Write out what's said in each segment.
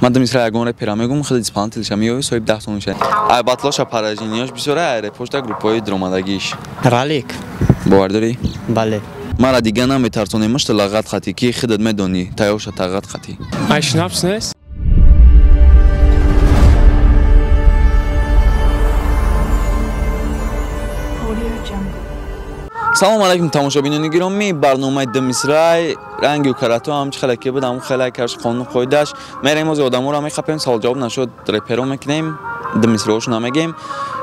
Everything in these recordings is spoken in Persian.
ман дамисра ягонра пера мегум хеле диспонателша миёви соҳиб даҳ тонуша ай батлоша паражинияш бисёра аэропошта группаи дромадагииш ралик. Бовар дорӣ? Бале. Мара дига наметартонемашта лагат хати ки хидат медонӣ таёша тағат хати айшнапс нест? سلام علیکم تماشابینانی گرامی برنامه د مصرای رنگ و کراتو هم خلک که بدم خیلی کارش قانون قویدش میریم از آدمو رو میخپیم سال جواب نشد ریپرو می‌کنیم د مصرهاشون نمیگیم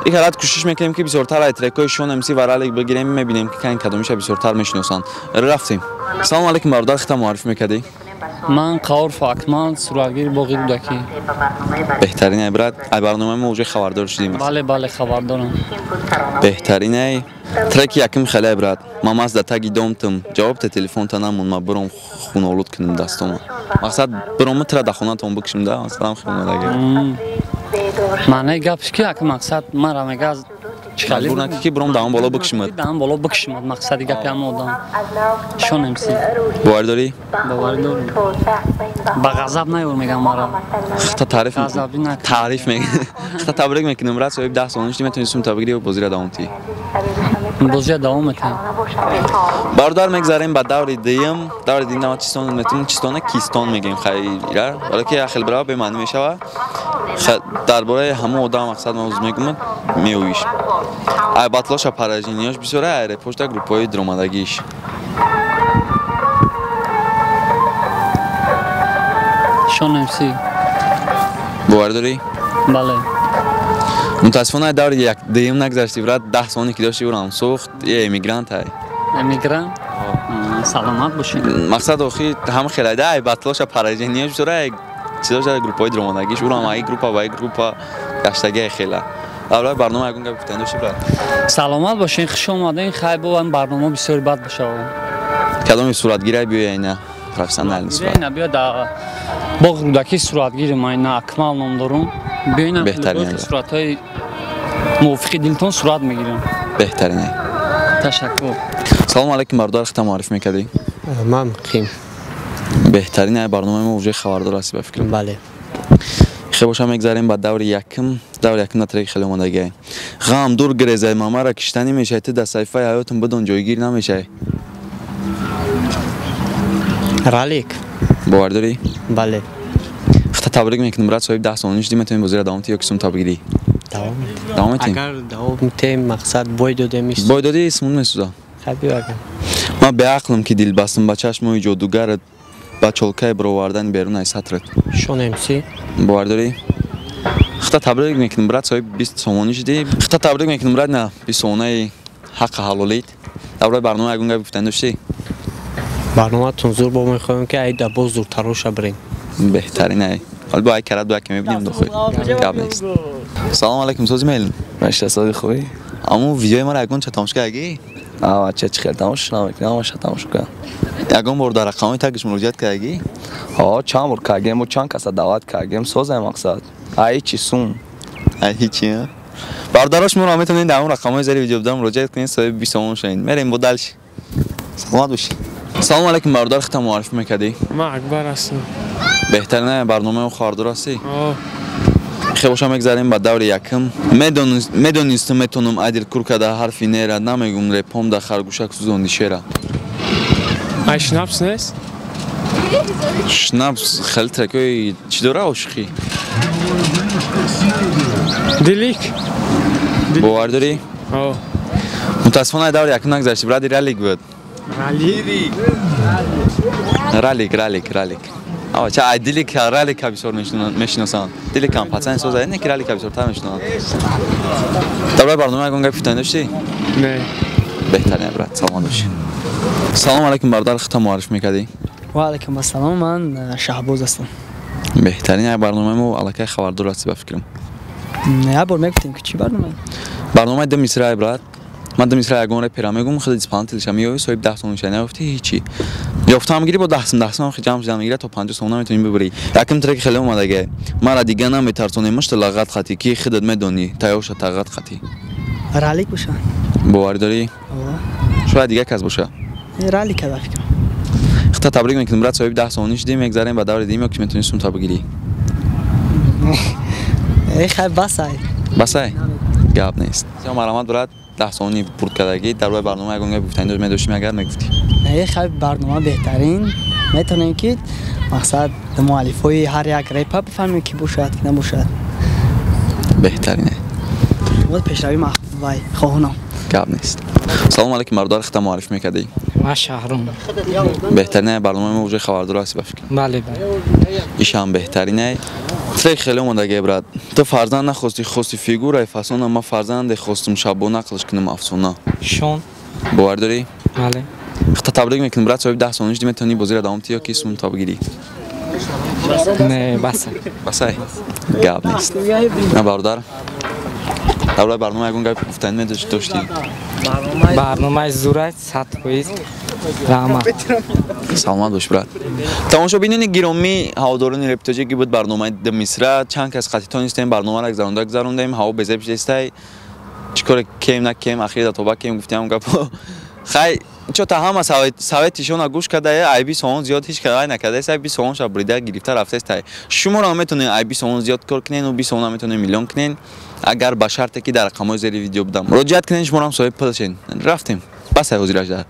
این حالت کوشش می‌کنیم که بیشتر از ترکایشون امسی ورالک بگیریم می‌بینیم که کدومش بسیارتر می‌شناسن رفتیم. سلام علیکم برادر خطا معرفی می‌کردی؟ من قار فاکمان سراغیر باقی دودکی. بهترین عبرت برنامه موجه خبردار شدیم. بله بله خبردارم. بهترین ای. ترک یکم خیلی عبرت. ما ماز در تگی دومتم جواب تلفن تا نمون. ما بروم خون آلود کنم دستم مقصد بروم تر در خونه تون بکشم ده. اصلا خونه دیگه معنی گپش که یک مقصد من را میگه ки биром даҳон боло бикшимад даҳон боло бикшимад мақсади гапи ҳама одам шонемси бовар дорӣ боварӣ дорем ба ғазаб наёр мегам мара хта таъриф ғазабӣ накун таъриф хта табрик мекунем брат соҳиб даҳ солништи метавонӣ сум табгири бозира давом بازی دوام می‌کنه برادر می‌گذاریم به دور دیم. دور دیم نه چیستان می‌تونیم؟ چیستان کیستان میگیم خیلی. را ولی که اخیل برای به معنی می‌شوه درباره همه آدم مقصد موضوع میگم میویش. ای بطلاش پراجینیاش بسیاره ای رپوشت گروپ های درامدگیش شان امسی باور بله. متاسفانه دور یک دیم نگذشتی برات 10 سالی که داشتی برام سوخت یه امیگرانت های. امیگرانت سلامت باشین. مقصد اخی هم خیلیده ای بطلاش پرایجنیه جوره چیزا شده گروپ های درامانگیش اون هم ای گروپ و ای گروپ گشتگی خیلی. اولای برنامه اگون گفتن دوشی برات. سلامت باشین خوش اومدین خیلی بابن برنامه بسیار بد بشه کدام صورتگیره بیای نه؟ پروفسیونال نیست نه بیا دا باغ رودکی صورتگیر من نه اکمال نام دارم. بهترین صورت های موفق دلتون صورت بهترینه بهترین تشکر. سلام علیکم بردار خطا معرف می‌کردی؟ من خیم. بهترین برنامه موجه خبردار هستی به فکرم. بله. خیلی باشه می‌گذاریم با دور یکم. دور یکم نتره خیلی اومدگی غم دور گریزه ماما را کشتنی میشه. تو در صفحه حیاتم بدون جایگیر نمیشه. رالیک باور بله. تبریک میکنم مراد صاحب 10 سالونیش دیم تیم بازی را دوام تیم کسون تبریک دی دوام تیم اگر دوام تیم مقصد بوی داده میشد بوی داده اسمون میسوزا خبی اگر ما به عقلم که دل بستم با چشم جادوگرت با چولکای برآوردن بیرون از سطرت شون ام سی بارداری хита табрик мекунем брат соҳиби бист сомонӣ шидӣ хита табрик мекунем брат на бистсомонаи ҳаққи ҳалолит. Давраи барнома ягон гап гуфтан доштӣ барноматон зур бо мехоҳем ки айда боз зуртароша бирем беҳтарин ай. حال با هر کرد دو که می‌بینیم دو خوی یعنی قبل نیست. سلام علیکم سوزی میل. مشت سادی خوبی. امو ویدیوی ما را اگون چه تماش کردی؟ آه چه چه تامش شنام اکنی اما شد تامش کردم اگون بر در رقمی تکش مراجعت کردی؟ چان چند بار کردیم؟ و چند کس دعوت کردیم؟ سوزه مقصد. ای چی سون؟ آی چی؟ ها بارداراش مرا می‌تونین در اون رقمای زیر ویدیو بدم مراجعه کنین صاحب بیس شین مریم بودلش سلامت سلام علیکم بردار ختم معرفی می‌کردی؟ ما اکبر هستم. بهترین برنامه خاردار راستی. خیلی خوشم میگذریم با دور یکم. میدونیستم می‌تونم عدل کرکا در حرفی نیره نمیگم رپوم در خرگوشک سوزاندیشه را ای نیست؟ شنبس خیلی ترکوی چی داره عاشقی؟ دیلیک باور داری؟ آه. متاسفانه دور یکم نگذشتی برادی رالیک بود. رالیک رالیک رالیک رالیک آه چه دلی کرالی کبیسور می‌شناسن دلی کم پسند سوز نه کرالی کبیسور تا می‌شناسن در برنامه گنگ پیتن داشتی نه بهترین برات سلام باشی سلام علیکم برادر ختم معرف می‌کردی و علیکم السلام من شهبوز هستم بهترین برنامه مو علاقه خبردار هستی به فکرم نه بار می‌گفتیم که چی برنامه برنامه دو مصره برات من da رای agora pirame خدا khad ispan til shami سویب ده سونو شای shana هیچی. hichi یافتم گیری با ده سن سوم جمع جمع می‌گیره تا 50 سونو نمی‌تونیم ببری. یکم ترکی خیلی اومد ما مرا دیگه نمی ترسونی مشت لغت خطی کی خودت می‌دونی؟ تایوش تغت خطی رالیک باشه بواری داری؟ شاید دیگه کس باشه. رالیک وقت خطا تبریک می‌کنم برات صاحب ده سونو نشدیم می‌گذاریم به دور دیگه که می‌تونی سوم تا ای خب بسای. بسای؟ نیست. علامت برات. ده ثانیه پورت کردگی در روی برنامه اگر اونگه گفتن می داشتیم اگر می‌گفتیم نه خب برنامه بهترین. می‌تونیم که مقصد معلیف های هر یک ریپ ها بفهمیم که کی که نبوشد بهترینه. بود پیشروی محبوب وای خواهنم گب نیست. سلام علیکم مردار ختم معرفی می‌کردی. همه شهرون. بهترین برنامه موجه خبردار است بفکر بله بله. ایش هم بهترینه. تری خیلی اومده اگه براد تو فرزند نخوستی خوستی فیگور ای فسون ما فرزند خوستم شبونه قلش کنم افسونه شون. باور داری؟ بله. خطا تبریک می‌کنم برات صاحب 10 سالونش می‌تونی بازی را دوام یا کیسون تاب گیری نه بسه. بسه. گاب نیست. نه рои барнома ягон гапи гуфтани медоштӣ барномаи зурай сад фоиз раҳмат саломат бош брат. Тамошобинони гиромӣ ҳаводорони рептоҷе ки буд барномаи д мисра чанд кас қатъи тонистем барномаро гузаронда гузарондем ҳаво безеб шидестай чӣ коре кем на кем ахир да тоба кем гуфтиам гапо. Хай чота ҳама советишона гӯш кардае айби соон зиёд ҳеч кадай накардаеста би соонша бурида гирифта рафтаестай шуморо метонед айби соон зиёд кор кунен би соона метонед миллион кунен. Агар ба шарте ки дар рақамҳои зери видео будам. Муроҷиат кунен шуморо ҳам соҳиб пл шен рафтем басай ҳозир аждар